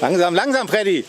Langsam, langsam, Freddy!